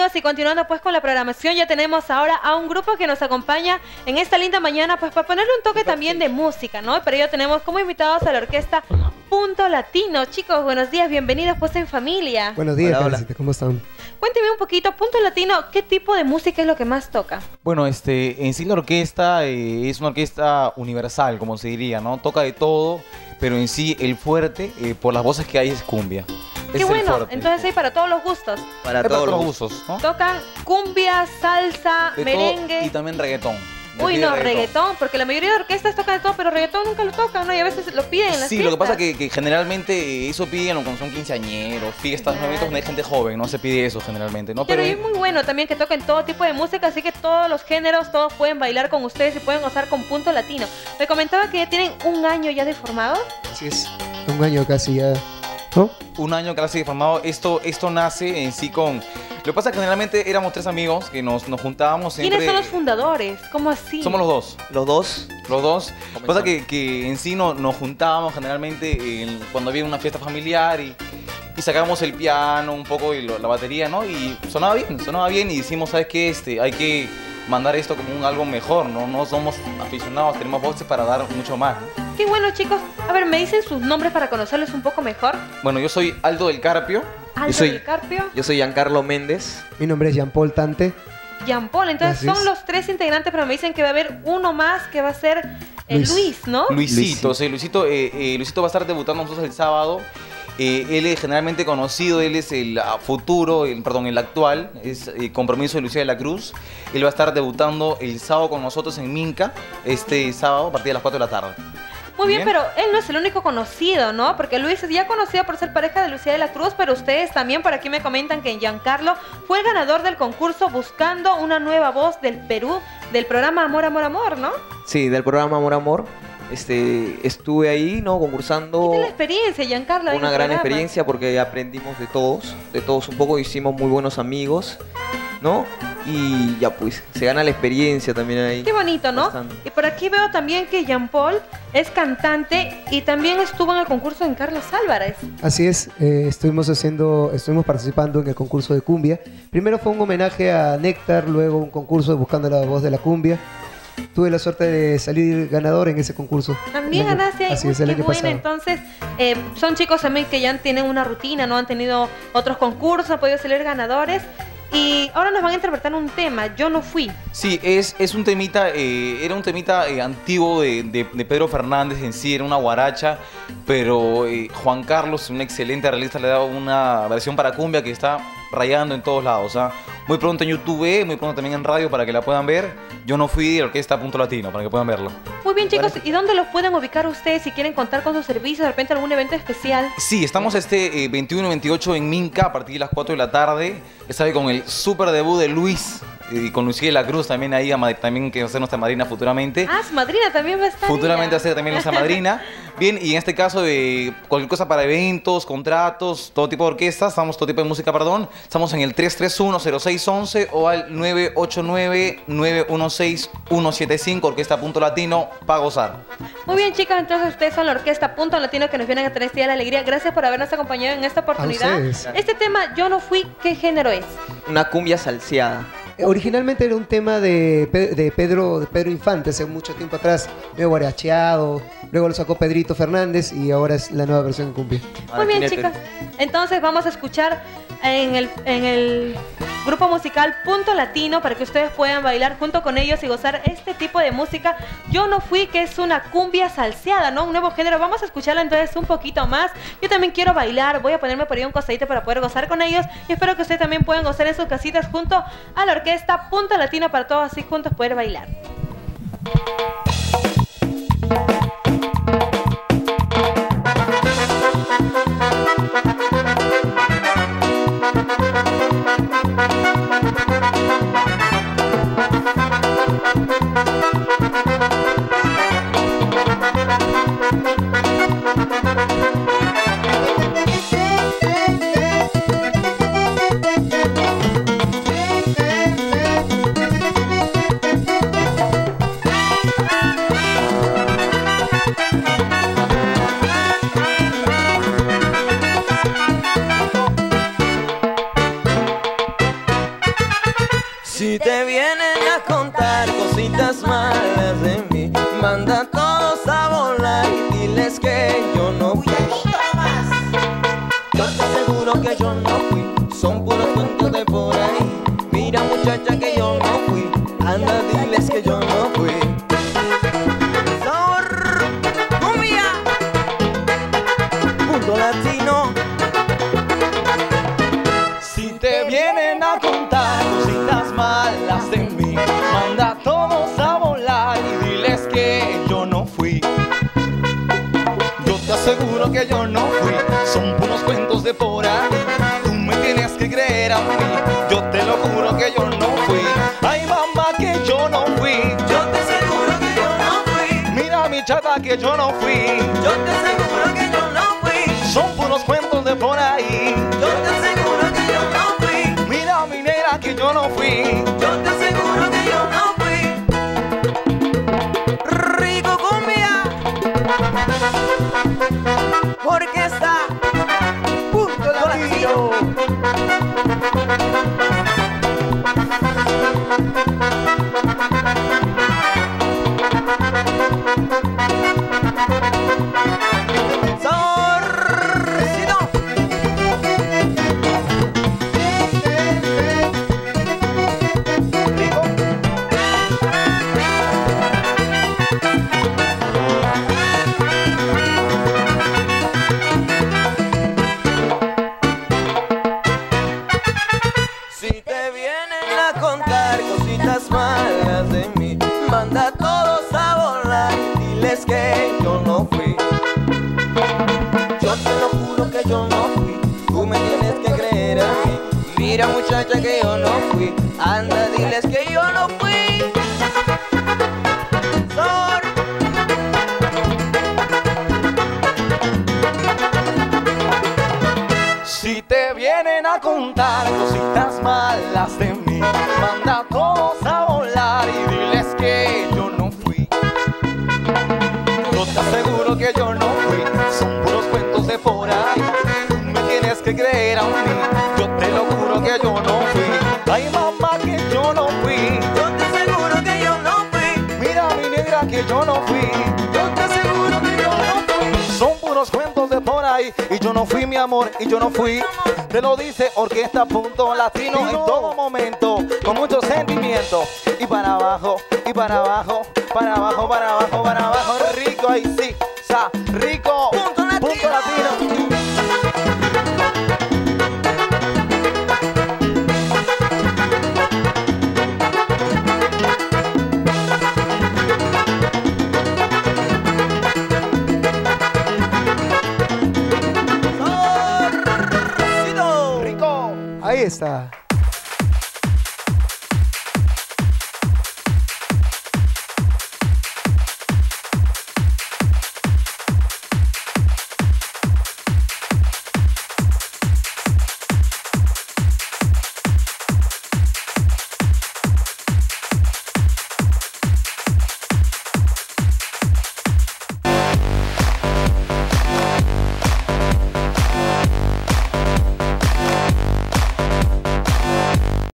amigos? Y continuando pues con la programación, ya tenemos ahora a un grupo que nos acompaña en esta linda mañana, pues para ponerle un toque también de música, ¿no? Pero ya tenemos como invitados a la orquesta Punto Latino. Chicos, buenos días, bienvenidos pues en familia. Buenos días, hola, ¿cómo están? Cuénteme un poquito, Punto Latino, ¿qué tipo de música es lo que más toca? Bueno, este, en sí la orquesta eh, es una orquesta universal, como se diría, ¿no? Toca de todo, pero en sí el fuerte, eh, por las voces que hay, es cumbia. Qué bueno, entonces hay para todos los gustos. Para, todos, los gustos, ¿no? Tocan cumbia, salsa, merengue. y también reggaetón. Uy, no, reggaetón. porque la mayoría de orquestas tocan de todo, pero reggaetón nunca lo tocan, ¿no? Y a veces lo piden en las Sí, lo que pasa es que, generalmente eso piden cuando son quinceañeros, fiestas, claro. momentos donde hay gente joven, no se pide eso generalmente, ¿no? Pero, es muy bueno también que toquen todo tipo de música, así que todos los géneros, todos pueden bailar con ustedes y pueden gozar con punto latino. Me comentaba que ya tienen un año ya de formado. Así es, un año casi ya. Un año casi formado. Esto, esto nace en sí con lo que pasa es que generalmente éramos tres amigos que nos, nos juntábamos siempre. ¿Quiénes son los fundadores? ¿Cómo así? Somos los dos. ¿Los dos? Los dos. Lo que pasa es que, en sí no, nos juntábamos generalmente cuando había una fiesta familiar y, y sacábamos el piano, un poco y la batería, ¿no? Y sonaba bien, sonaba bien y decimos, ¿sabes qué? Este, hay que mandar esto como un algo mejor, ¿no? No somos aficionados, tenemos voces para dar mucho más. Qué bueno, chicos. A ver, ¿me dicen sus nombres para conocerlos un poco mejor? Bueno, yo soy Aldo del Carpio. Aldo yo soy, del Carpio. Yo soy Giancarlo Méndez. Mi nombre es Jean Paul Tante. Jean Paul, entonces son los tres integrantes, pero me dicen que va a haber uno más que va a ser el Luis, ¿no? Luisito, sí, Luisito, eh, eh, Luisito va a estar debutando nosotros el sábado. Eh, él es generalmente conocido, él es el ah, futuro, el, perdón, el actual, es el compromiso de Lucía de la Cruz. Él va a estar debutando el sábado con nosotros en Minca, este sábado a partir de las 4 de la tarde. Muy bien, pero él no es el único conocido, ¿no? Porque Luis es ya conocido por ser pareja de Lucía de la Cruz, pero ustedes también por aquí me comentan que Giancarlo fue el ganador del concurso buscando una nueva voz del Perú, del programa Amor, Amor, Amor, ¿no? Sí, del programa Amor, Amor. Este, estuve ahí, ¿no? Concursando. ¿Qué la experiencia, Giancarlo? Una gran experiencia porque aprendimos de todos, de todos un poco, hicimos muy buenos amigos, ¿no? Y ya pues, se gana la experiencia también ahí. Qué bonito, ¿no? Y por aquí veo también que Jean Paul es cantante y también estuvo en el concurso en Carlos Álvarez. Así es, eh, estuvimos haciendo, estuvimos participando en el concurso de cumbia. Primero fue un homenaje a Néctar, luego un concurso buscando la voz de la cumbia. Tuve la suerte de salir ganador en ese concurso. También ganaste ahí. Así es, el año bueno. Entonces, eh, son chicos también que ya tienen una rutina, no han tenido otros concursos, han podido salir ganadores. Y ahora nos van a interpretar un tema, Yo no fui. Sí, es, es un temita, eh, era un temita eh, antiguo de, de, Pedro Fernández en sí, era una guaracha, pero eh, Juan Carlos, un excelente realista, le ha dado una versión para cumbia que está rayando en todos lados. ¿ah? Muy pronto en YouTube, muy pronto también en radio para que la puedan ver. Yo no fui de Orquesta Punto Latino para que puedan verlo. Muy bien, chicos. ¿Y dónde los pueden ubicar ustedes si quieren contar con sus servicios? ¿De repente algún evento especial? Sí, estamos este 21 y 28 en Minca a partir de las 4 de la tarde. Está con el super debut de Luis y con Lucía de la Cruz también ahí, también que va a ser nuestra madrina futuramente. Ah, su madrina también va a estar. Futuramente va a ser también nuestra madrina. Bien, y en este caso de cualquier cosa para eventos, contratos, todo tipo de orquestas, estamos todo tipo de música, perdón. Estamos en el 331-0611 o al 989-916-175, Orquesta Punto Latino, para gozar. Muy bien, chicas, entonces ustedes son la Orquesta Punto Latino que nos vienen a tener este día de la alegría. Gracias por habernos acompañado en esta oportunidad. Este tema, Yo no fui, ¿qué género es? Una cumbia salseada. Originalmente era un tema de, de, Pedro, de Pedro Infante hace mucho tiempo atrás, medio guaracheado. Luego lo sacó Pedrito Fernández y ahora es la nueva versión en cumbia. Muy bien, chicas. Entonces vamos a escuchar en el, en el grupo musical Punto Latino para que ustedes puedan bailar junto con ellos y gozar este tipo de música. Yo no fui, que es una cumbia salseada, ¿no? Un nuevo género. Vamos a escucharla entonces un poquito más. Yo también quiero bailar, voy a ponerme por ahí un cosadito para poder gozar con ellos y espero que ustedes también puedan gozar en sus casitas junto a la orquesta Punto Latino para todos así juntos poder bailar. Latino. Si te vienen a contar cositas malas de mí, manda a todos a volar y diles que yo no fui. Yo te aseguro que yo no fui, son puros cuentos de por ahí. Tú me tienes que creer a mí, yo te lo juro que yo no fui. Ay mamá que yo no fui, Yo te aseguro que yo no fui. mira mi chata que yo no fui. Yo te aseguro que yo no fui. Son puros cuentos de por ahí. Yo te aseguro que yo no fui. Mira mi negra que yo no fui. Manda todos a volar y diles que yo no fui. Yo te lo juro que yo no fui, tú me tienes que creer a mí. Mira muchacha que yo no fui, anda diles que yo no fui. Si te vienen a contar cositas malas de mí, manda a todos a volar que yo no fui. Yo te aseguro que yo no fui, son puros cuentos de por ahí. Tú me tienes que creer a mí, yo te lo juro que yo no fui. Ay mamá que yo no fui, Yo te aseguro que yo no fui. mira mi negra que yo no fui. Yo te aseguro que yo no fui. Son puros cuentos de por ahí y yo no fui mi amor y yo no fui. Te lo dice Orquesta Punto Latino en todo momento, con mucho sentimiento. Y para abajo, y para abajo, para abajo, para abajo, para abajo. Rico ahí sí, sa, rico. Punto Latino. Latino. Saborcito. Rico. Ahí está.